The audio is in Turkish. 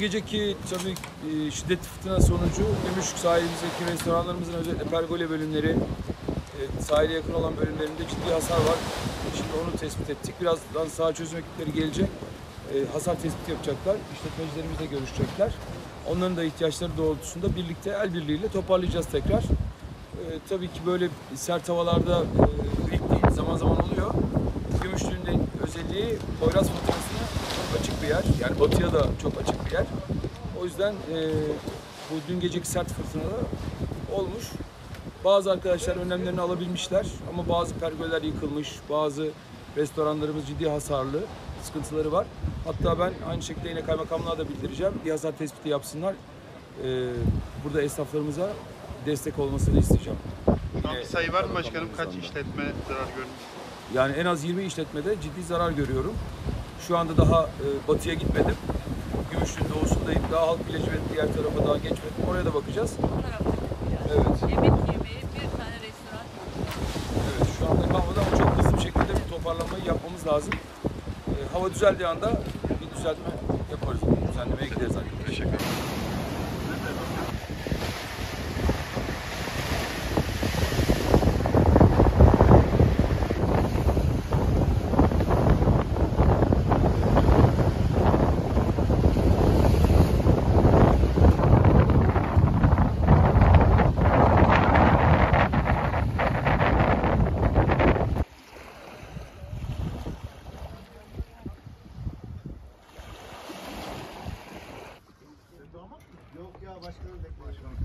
geceki tabii e, şiddetli fırtına sonucu Gümüşlük sahilimizdeki restoranlarımızın özellikle pergole bölümleri, e, sahile yakın olan bölümlerinde ciddi hasar var. Şimdi onu tespit ettik. Birazdan saha çözüm ekipleri gelecek. E, hasar tespiti yapacaklar. İşletmecilerimizle görüşecekler. Onların da ihtiyaçları doğrultusunda birlikte el birliğiyle toparlayacağız tekrar. Tabii ki böyle sert havalarda e, zaman zaman oluyor. Gümüşlüğün özelliği Poyraz bir yer. Yani batıya da çok açık bir yer. O yüzden e, bu dün geceki sert fırtınada olmuş. Bazı arkadaşlar önlemlerini alabilmişler ama bazı pergoleler yıkılmış, bazı restoranlarımız ciddi hasarlı, sıkıntıları var. Hatta ben aynı şekilde yine kaymakamlığa da bildireceğim. Bir hasar tespiti yapsınlar. E, burada esnaflarımıza destek olmasını isteyeceğim. Yine bir sayı var mı başkanım? Kaç işletme zarar görmüş? Yani en az 20 işletmede ciddi zarar görüyorum. Şu anda daha e, batıya gitmedim. Gümüşlü'nün doğusundayım. Daha halk plajı ve diğer tarafa daha geçmedim. Oraya da bakacağız. Evet. Yemek yemeği bir tane restoran. Evet şu anda kalmadı ama çok hızlı bir şekilde bir toparlanmayı yapmamız lazım. E, hava düzeldiği anda bir düzeltme yaparız. Bir düzenlemeye gideriz arkadaşlar. Teşekkür ederim. Başkanım bekliyor. Başkanım